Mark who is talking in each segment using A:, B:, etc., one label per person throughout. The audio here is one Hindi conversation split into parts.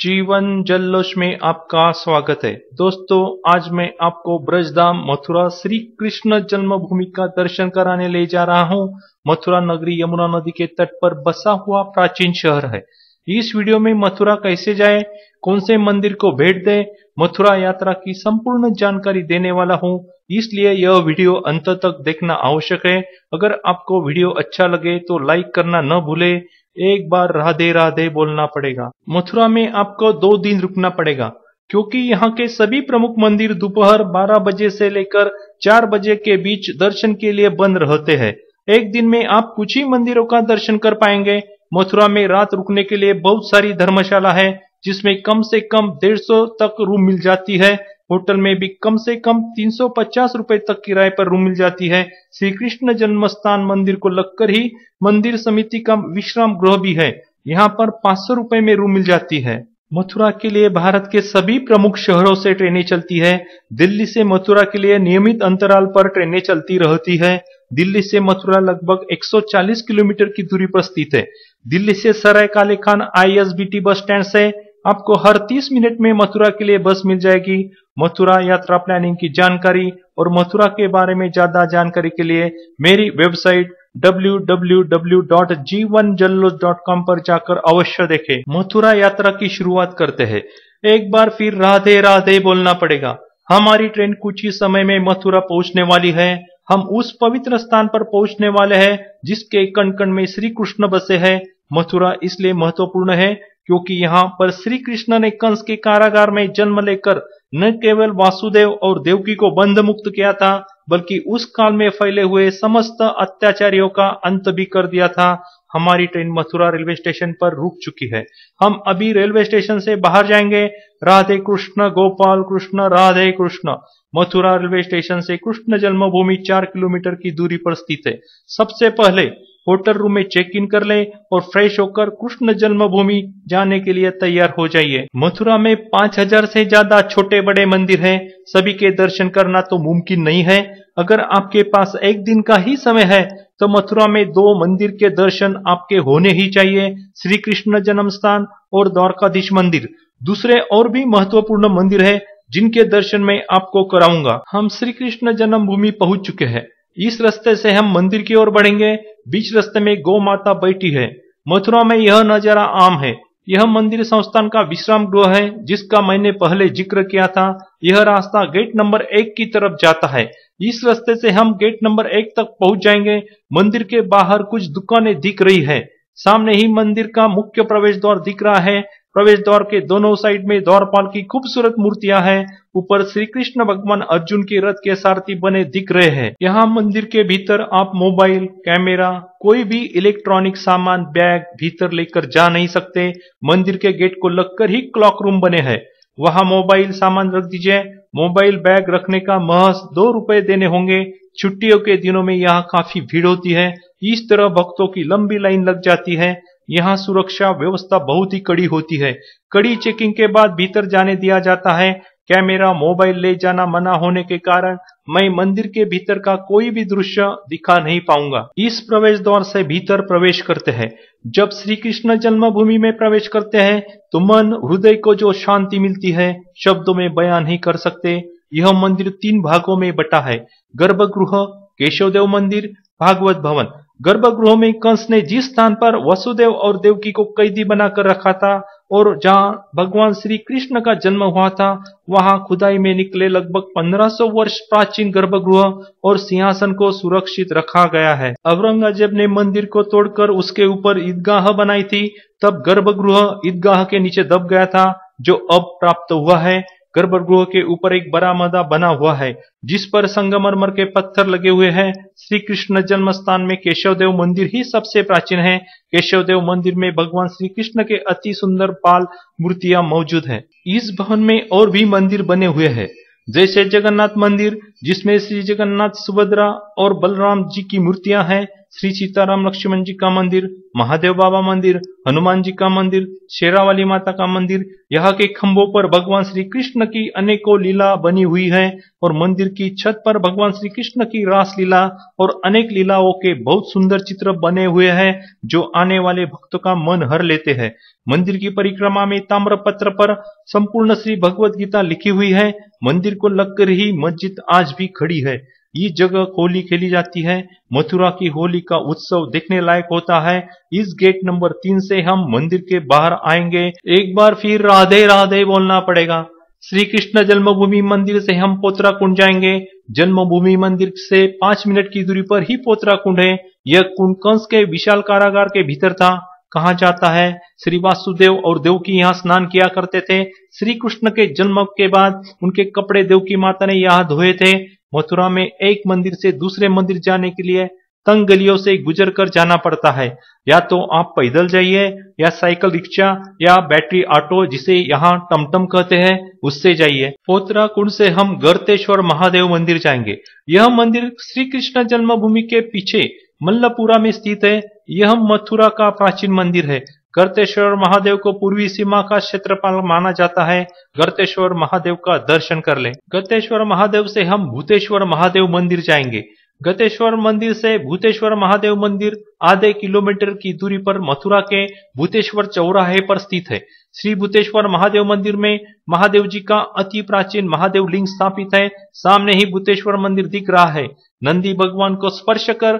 A: जीवन जल्लोष में आपका स्वागत है। दोस्तों, आज मैं आपको ब्रजधाम मथुरा श्री कृष्ण जन्मभूमि का दर्शन कराने ले जा रहा हूँ। मथुरा नगरी यमुना नदी के तट पर बसा हुआ प्राचीन शहर है। इस वीडियो में मथुरा कैसे जाए, कौन से मंदिर को भेंट दें, मथुरा यात्रा की संपूर्ण जानकारी देने वाला हूँ। इसलिए यह वीडियो अंत तक देखना आवश्यक है। अगर आपको वीडियो अच्छा लगे तो लाइक करना न भूले। एक बार राधे राधे बोलना पड़ेगा। मथुरा में आपको दो दिन रुकना पड़ेगा, क्योंकि यहाँ के सभी प्रमुख मंदिर दोपहर 12 बजे से लेकर 4 बजे के बीच दर्शन के लिए बंद रहते हैं। एक दिन में आप कुछ ही मंदिरों का दर्शन कर पाएँगे। मथुरा में रात रुकने के लिए बहुत सारी धर्मशाला है, जिसमें कम से कम डेढ़ सौ तक रूम मिल जाती है। होटल में भी कम से कम 350 रुपए तक किराए पर रूम मिल जाती है। श्री कृष्ण जन्म स्थान मंदिर को लगकर ही मंदिर समिति का विश्राम गृह भी है। यहाँ पर पाँच सौ में रूम मिल जाती है। मथुरा के लिए भारत के सभी प्रमुख शहरों से ट्रेनें चलती है। दिल्ली से मथुरा के लिए नियमित अंतराल पर ट्रेनें चलती रहती है। दिल्ली से मथुरा लगभग 140 किलोमीटर की दूरी पर स्थित है। दिल्ली से सराय काले खान आईएसबीटी बस स्टैंड से आपको हर 30 मिनट में मथुरा के लिए बस मिल जाएगी। मथुरा यात्रा प्लानिंग की जानकारी और मथुरा के बारे में ज़्यादा जानकारी के लिए मेरी वेबसाइट www.g1jallos.com पर जाकर अवश्य देखें। मथुरा यात्रा की शुरुआत करते हैं। एक बार फिर राधे राधे बोलना पड़ेगा। हमारी ट्रेन कुछ ही समय में मथुरा पहुँचने वाली है। हम उस पवित्र स्थान पर पहुँचने वाले हैं जिसके कण कण में श्री कृष्ण बसे हैं। मथुरा इसलिए महत्वपूर्ण है क्योंकि यहाँ पर श्री कृष्ण ने कंस के कारागार में जन्म लेकर न केवल वासुदेव और देवकी को बंध मुक्त किया था, बल्कि उस काल में फैले हुए समस्त अत्याचारियों का अंत भी कर दिया था। हमारी ट्रेन मथुरा रेलवे स्टेशन पर रुक चुकी है। हम अभी रेलवे स्टेशन से बाहर जाएँगे। राधे कृष्ण, गोपाल कृष्ण, राधे कृष्ण। मथुरा रेलवे स्टेशन से कृष्ण जन्मभूमि चार किलोमीटर की दूरी पर स्थित है। सबसे पहले होटल रूम में चेक इन कर लें और फ्रेश होकर कृष्ण जन्मभूमि जाने के लिए तैयार हो जाइए। मथुरा में पाँच हज़ार से ज़्यादा छोटे बड़े मंदिर हैं। सभी के दर्शन करना तो मुमकिन नहीं है। अगर आपके पास एक दिन का ही समय है तो मथुरा में दो मंदिर के दर्शन आपके होने ही चाहिए। श्री कृष्ण जन्म स्थान और द्वारकाधीश मंदिर। दूसरे और भी महत्वपूर्ण मंदिर है, जिनके दर्शन में आपको कराऊँगा। हम श्री कृष्ण जन्मभूमि पहुँच चुके हैं। इस रास्ते से हम मंदिर की ओर बढ़ेंगे। बीच रास्ते में गौ माता बैठी है। मथुरा में यह नज़ारा आम है। यह मंदिर संस्थान का विश्राम गृह है, जिसका मैंने पहले ज़िक्र किया था। यह रास्ता गेट नंबर एक की तरफ़ जाता है। इस रास्ते से हम गेट नंबर एक तक पहुँच जाएँगे। मंदिर के बाहर कुछ दुकानें दिख रही है। सामने ही मंदिर का मुख्य प्रवेश द्वार दिख रहा है। प्रवेश द्वार के दोनों साइड में द्वारपाल की खूबसूरत मूर्तियाँ हैं। ऊपर श्री कृष्ण भगवान अर्जुन के रथ के सारथी बने दिख रहे हैं। यहाँ मंदिर के भीतर आप मोबाइल, कैमरा, कोई भी इलेक्ट्रॉनिक सामान, बैग भीतर लेकर जा नहीं सकते। मंदिर के गेट को लगकर ही क्लॉक रूम बने हैं। वहाँ मोबाइल सामान रख दीजिए। मोबाइल बैग रखने का महज दो रुपए देने होंगे। छुट्टियों के दिनों में यहाँ काफ़ी भीड़ होती है। इस तरह भक्तों की लंबी लाइन लग जाती है। यहाँ सुरक्षा व्यवस्था बहुत ही कड़ी होती है। कड़ी चेकिंग के बाद भीतर जाने दिया जाता है। कैमरा, मोबाइल ले जाना मना होने के कारण मैं मंदिर के भीतर का कोई भी दृश्य दिखा नहीं पाऊँगा। इस प्रवेश द्वार से भीतर प्रवेश करते हैं। जब श्री कृष्ण जन्मभूमि में प्रवेश करते हैं तो मन हृदय को जो शांति मिलती है, शब्दों में बयान नहीं कर सकते। यह मंदिर तीन भागों में बटा है। गर्भगृह, केशवदेव मंदिर, भागवत भवन। गर्भगृह में कंस ने जिस स्थान पर वसुदेव और देवकी को कैदी बनाकर रखा था और जहाँ भगवान श्री कृष्ण का जन्म हुआ था, वहाँ खुदाई में निकले लगभग 1500 वर्ष प्राचीन गर्भगृह और सिंहासन को सुरक्षित रखा गया है। औरंगज़ेब ने मंदिर को तोड़कर उसके ऊपर ईदगाह बनाई थी, तब गर्भगृह ईदगाह के नीचे दब गया था, जो अब प्राप्त हुआ है। गर्भगृह के ऊपर एक बड़ा मदा बना हुआ है, जिस पर संगमरमर के पत्थर लगे हुए हैं। श्री कृष्ण जन्म स्थान में केशवदेव मंदिर ही सबसे प्राचीन है। केशवदेव मंदिर में भगवान श्री कृष्ण के अति सुंदर पाल मूर्तियाँ मौजूद हैं। इस भवन में और भी मंदिर बने हुए हैं। जैसे जगन्नाथ मंदिर जिसमें श्री जगन्नाथ सुभद्रा और बलराम जी की मूर्तियाँ हैं, श्री सीताराम लक्ष्मण जी का मंदिर, महादेव बाबा मंदिर, हनुमान जी का मंदिर, शेरावाली माता का मंदिर, यहाँ के खंभों पर भगवान श्री कृष्ण की अनेकों लीला बनी हुई है और मंदिर की छत पर भगवान श्री कृष्ण की रास लीला और अनेक लीलाओं के बहुत सुंदर चित्र बने हुए हैं, जो आने वाले भक्तों का मन हर लेते हैं। मंदिर की परिक्रमा में ताम्र पत्र पर संपूर्ण श्री भगवत गीता लिखी हुई है। मंदिर को लगकर ही मस्जिद आज भी खड़ी है। इस जगह होली खेली जाती है। मथुरा की होली का उत्सव देखने लायक होता है। इस गेट नंबर तीन से हम मंदिर के बाहर आएँगे। एक बार फिर राधे राधे बोलना पड़ेगा। श्री कृष्ण जन्मभूमि मंदिर से हम पोतरा कुंड जाएँगे। जन्मभूमि मंदिर से पाँच मिनट की दूरी पर ही पोतरा कुंड है। यह कुंड कंस के विशाल कारागार के भीतर था। कहा जाता है? श्री वासुदेव और देव की यहाँ स्नान किया करते थे। श्री कृष्ण के जन्म के बाद उनके कपड़े देव की माता ने यहाँ धोए थे। मथुरा में एक मंदिर से दूसरे मंदिर जाने के लिए तंग गलियों से गुजर कर जाना पड़ता है। या तो आप पैदल जाइए, या साइकिल रिक्शा, या बैटरी ऑटो जिसे यहाँ टमटम कहते हैं, उससे जाइए। पोतरा कुंड से हम गर्तेश्वर महादेव मंदिर जाएँगे। यह मंदिर श्री कृष्ण जन्मभूमि के पीछे मल्लपुरा में स्थित है। यह मथुरा का प्राचीन मंदिर है। गर्तेश्वर महादेव को पूर्वी सीमा का क्षेत्रपाल माना जाता है। गर्तेश्वर महादेव का दर्शन कर लें। गर्तेश्वर महादेव से हम भूतेश्वर महादेव मंदिर जाएँगे। गतेश्वर मंदिर से भूतेश्वर महादेव मंदिर आधे किलोमीटर की दूरी पर मथुरा के भूतेश्वर चौराहे पर स्थित है। श्री भूतेश्वर महादेव मंदिर में महादेव जी का अति प्राचीन महादेव लिंग स्थापित है। सामने ही भूतेश्वर मंदिर दिख रहा है। नंदी भगवान को स्पर्श कर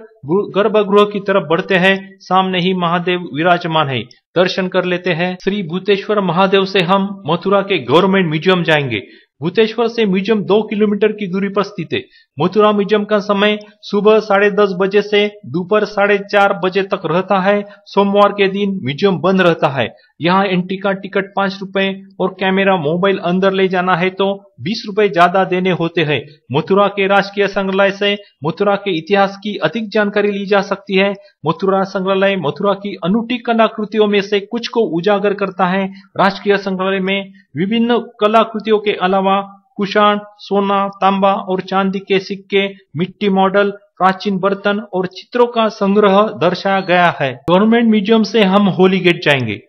A: गर्भगृह की तरफ़ बढ़ते हैं। सामने ही महादेव विराजमान है। दर्शन कर लेते हैं। श्री भूतेश्वर महादेव से हम मथुरा के गवर्नमेंट म्यूज़ियम जाएँगे। भूतेश्वर से म्यूज़ियम दो किलोमीटर की दूरी पर स्थित है। मथुरा म्यूज़ियम का समय सुबह साढ़े दस बजे से दोपहर साढ़े चार बजे तक रहता है। सोमवार के दिन म्यूज़ियम बंद रहता है। यहाँ एंट्री का टिकट पाँच रुपए और कैमरा मोबाइल अंदर ले जाना है तो बीस रुपए ज़्यादा देने होते हैं। मथुरा के राजकीय संग्रहालय से मथुरा के इतिहास की अधिक जानकारी ली जा सकती है। मथुरा संग्रहालय मथुरा की अनूठी कलाकृतियों में से कुछ को उजागर करता है। राजकीय संग्रहालय में विभिन्न कलाकृतियों के अलावा कुशाण सोना, तांबा और चांदी के सिक्के, मिट्टी मॉडल, प्राचीन बर्तन और चित्रों का संग्रह दर्शाया गया है। गवर्नमेंट म्यूज़ियम से हम होली गेट जाएँगे।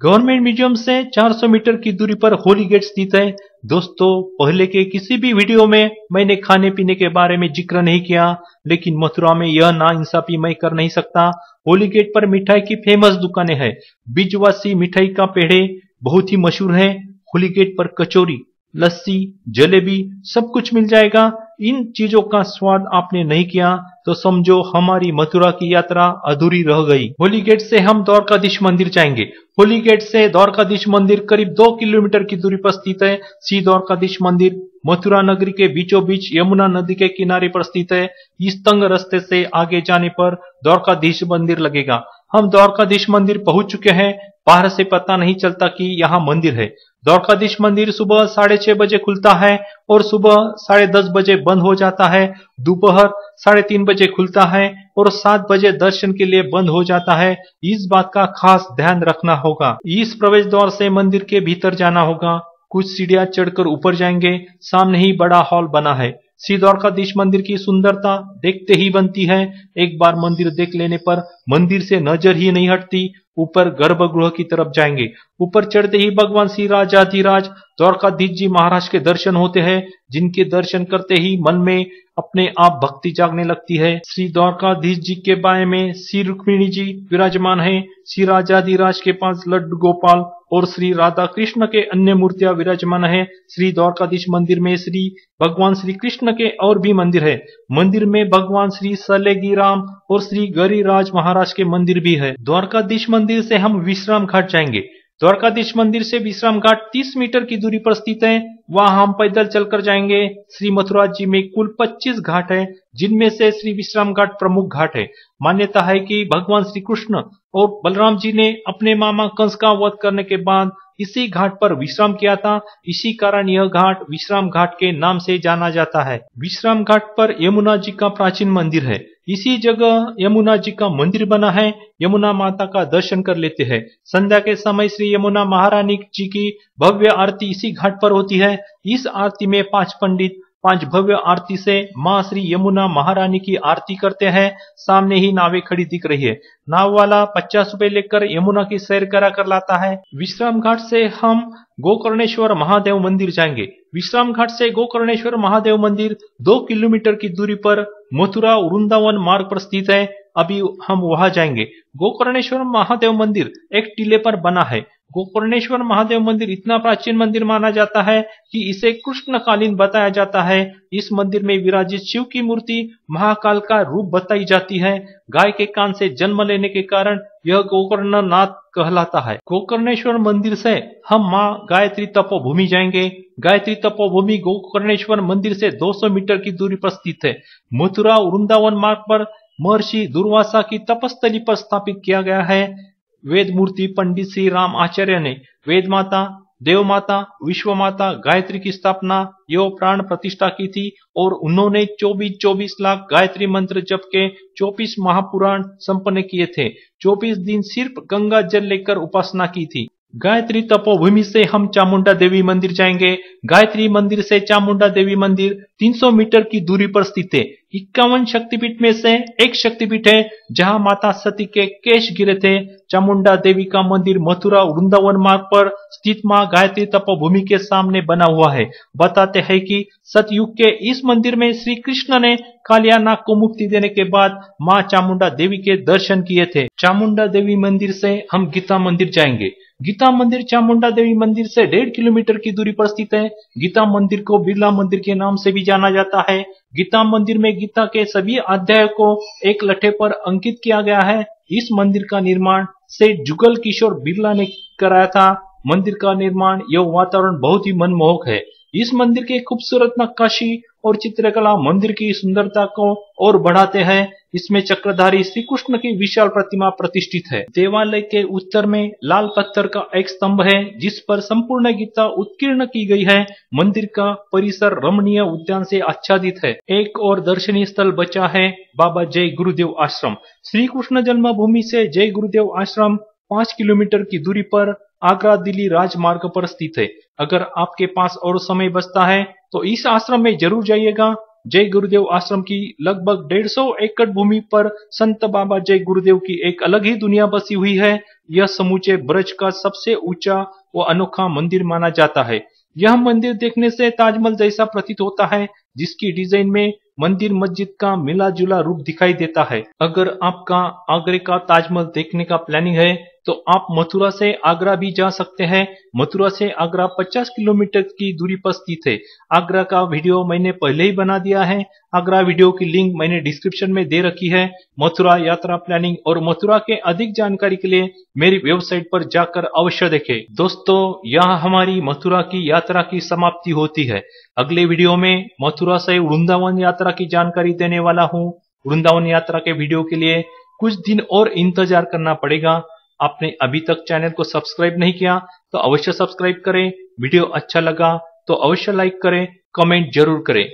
A: गवर्नमेंट म्यूज़ियम से 400 मीटर की दूरी पर होली गेट स्थित है। दोस्तों, पहले के किसी भी वीडियो में मैंने खाने पीने के बारे में ज़िक्र नहीं किया, लेकिन मथुरा में यह ना इंसाफी मैं कर नहीं सकता। होली गेट पर मिठाई की फ़ेमस दुकानें हैं। बीजवासी मिठाई का पेड़े बहुत ही मशहूर है। होली गेट पर कचौरी, लस्सी, जलेबी सब कुछ मिल जाएगा। इन चीज़ों का स्वाद आपने नहीं किया। तो समझो हमारी मथुरा की यात्रा अधूरी रह गई। होली गेट से हम द्वारकाधीश मंदिर जाएँगे। होली गेट से द्वारकाधीश मंदिर करीब दो किलोमीटर की दूरी पर स्थित है। सी द्वारकाधीश मंदिर मथुरा नगरी के बीचों बीच यमुना नदी के किनारे पर स्थित है। इस तंग रस्ते से आगे जाने पर द्वारकाधीश मंदिर लगेगा। हम द्वारकाधीश मंदिर पहुँच चुके हैं। बाहर से पता नहीं चलता कि यहाँ मंदिर है। द्वारकाधीश मंदिर सुबह साढ़े छह बजे खुलता है और सुबह साढ़े दस बजे बंद हो जाता है। दोपहर साढ़े तीन बजे खुलता है और सात बजे दर्शन के लिए बंद हो जाता है। इस बात का खास ध्यान रखना होगा। इस प्रवेश द्वार से मंदिर के भीतर जाना होगा। कुछ सीढ़ियाँ चढ़कर ऊपर जाएँगे। सामने ही बड़ा हॉल बना है। श्री द्वारकाधीश मंदिर की सुंदरता देखते ही बनती है। एक बार मंदिर देख लेने पर मंदिर से नज़र ही नहीं हटती। ऊपर गर्भगृह की तरफ़ जाएँगे। ऊपर चढ़ते ही भगवान श्री राजाधिराज द्वारकाधीश जी महाराज के दर्शन होते हैं, जिनके दर्शन करते ही मन में अपने आप भक्ति जागने लगती है। श्री द्वारकाधीश जी के बाएँ में श्री रुक्मिणी जी विराजमान है। श्री राजाधिराज के पास लड्डू गोपाल और श्री राधा कृष्ण के अन्य मूर्तियाँ विराजमान है। श्री द्वारकाधीश मंदिर में श्री भगवान श्री कृष्ण के और भी मंदिर है। मंदिर में भगवान श्री सलेगी राम और श्री गरीराज महाराज के मंदिर भी है। द्वारकाधीश मंदिर से हम विश्राम घाट जाएँगे। द्वारकाधीश मंदिर से विश्राम घाट 30 मीटर की दूरी पर स्थित है। वहाँ हम पैदल चलकर जाएँगे। श्री मथुरा जी में कुल 25 घाट है, जिनमें से श्री विश्राम घाट प्रमुख घाट है। मान्यता है कि भगवान श्री कृष्ण और बलराम जी ने अपने मामा कंस का वध करने के बाद इसी घाट पर विश्राम किया था। इसी कारण यह घाट विश्राम घाट के नाम से जाना जाता है। विश्राम घाट पर यमुना जी का प्राचीन मंदिर है। इसी जगह यमुना जी का मंदिर बना है। यमुना माता का दर्शन कर लेते हैं। संध्या के समय श्री यमुना महारानी जी की भव्य आरती इसी घाट पर होती है। इस आरती में पाँच पंडित पाँच भव्य आरती से माँ श्री यमुना महारानी की आरती करते हैं। सामने ही नावे खड़ी दिख रही है। नाव वाला पचास रुपए लेकर यमुना की सैर करा कर लाता है। विश्राम घाट से हम गोकर्णेश्वर महादेव मंदिर जाएँगे। विश्राम घाट से गोकर्णेश्वर महादेव मंदिर दो किलोमीटर की दूरी पर मथुरा वृंदावन मार्ग पर स्थित है। अभी हम वहाँ जाएँगे। गोकर्णेश्वर महादेव मंदिर एक टीले पर बना है। गोकर्णेश्वर महादेव मंदिर इतना प्राचीन मंदिर माना जाता है कि इसे कृष्णकालीन बताया जाता है। इस मंदिर में विराजित शिव की मूर्ति महाकाल का रूप बताई जाती है। गाय के कान से जन्म लेने के कारण यह गोकर्ण नाथ कहलाता है। गोकर्णेश्वर मंदिर से हम माँ गायत्री तपोभूमि जाएँगे। गायत्री तपोभूमि गोकर्णेश्वर मंदिर से 200 मीटर की दूरी पर स्थित है। मथुरा वृंदावन मार्ग पर महर्षि दुर्वासा की तपस्थली पर स्थापित किया गया है। वेद मूर्ति पंडित श्री राम आचार्य ने वेद माता देव माता विश्व माता गायत्री की स्थापना एवं प्राण प्रतिष्ठा की थी और उन्होंने 24-24 लाख गायत्री मंत्र जप के 24 महापुराण संपन्न किए थे। 24 दिन सिर्फ़ गंगा जल लेकर उपासना की थी। गायत्री तपोभूमि से हम चामुंडा देवी मंदिर जाएँगे। गायत्री मंदिर से चामुंडा देवी मंदिर 300 मीटर की दूरी पर स्थित है। इक्यावन शक्तिपीठ में से एक शक्तिपीठ है, जहाँ माता सती के केश गिरे थे। चामुंडा देवी का मंदिर मथुरा वृंदावन मार्ग पर स्थित माँ गायत्री तपोभूमि के सामने बना हुआ है। बताते हैं कि सतयुग के इस मंदिर में श्री कृष्ण ने कालिया नाग को मुक्ति देने के बाद माँ चामुंडा देवी के दर्शन किए थे। चामुंडा देवी मंदिर से हम गीता मंदिर जाएँगे। गीता मंदिर चामुंडा देवी मंदिर से डेढ़ किलोमीटर की दूरी पर स्थित है। गीता मंदिर को बिरला मंदिर के नाम से भी जाना जाता है। गीता मंदिर में गीता के सभी अध्याय को एक लठे पर अंकित किया गया है। इस मंदिर का निर्माण से जुगल किशोर बिरला ने कराया था। मंदिर का निर्माण यह वातावरण बहुत ही मनमोहक है। इस मंदिर के खूबसूरत नक्काशी और चित्रकला मंदिर की सुंदरता को और बढ़ाते हैं। इसमें चक्रधारी श्री कृष्ण की विशाल प्रतिमा प्रतिष्ठित है। देवालय के उत्तर में लाल पत्थर का एक स्तंभ है, जिस पर संपूर्ण गीता उत्कीर्ण की गई है। मंदिर का परिसर रमणीय उद्यान से आच्छादित है। एक और दर्शनीय स्थल बचा है, बाबा जय गुरुदेव आश्रम। श्री कृष्ण जन्मभूमि से जय गुरुदेव आश्रम पाँच किलोमीटर की दूरी पर आगरा दिल्ली राजमार्ग पर स्थित है। अगर आपके पास और समय बचता है तो इस आश्रम में ज़रूर जाइएगा। जय गुरुदेव आश्रम की लगभग डेढ़ सौ एकड़ भूमि पर संत बाबा जय गुरुदेव की एक अलग ही दुनिया बसी हुई है। यह समूचे ब्रज का सबसे ऊँचा व अनोखा मंदिर माना जाता है। यह मंदिर देखने से ताजमहल जैसा प्रतीत होता है, जिसकी डिज़ाइन में मंदिर मस्जिद का मिला जुला रूप दिखाई देता है। अगर आपका आगरे का ताजमहल देखने का प्लानिंग है तो आप मथुरा से आगरा भी जा सकते हैं। मथुरा से आगरा 50 किलोमीटर की दूरी पर स्थित है। आगरा का वीडियो मैंने पहले ही बना दिया है। आगरा वीडियो की लिंक मैंने डिस्क्रिप्शन में दे रखी है। मथुरा यात्रा प्लानिंग और मथुरा के अधिक जानकारी के लिए मेरी वेबसाइट पर जाकर अवश्य देखें। दोस्तों, यहाँ हमारी मथुरा की यात्रा की समाप्ति होती है। अगले वीडियो में मथुरा से वृंदावन यात्रा की जानकारी देने वाला हूँ। वृंदावन यात्रा के वीडियो के लिए कुछ दिन और इंतज़ार करना पड़ेगा। आपने अभी तक चैनल को सब्सक्राइब नहीं किया तो अवश्य सब्सक्राइब करें। वीडियो अच्छा लगा तो अवश्य लाइक करें, कमेंट ज़रूर करें।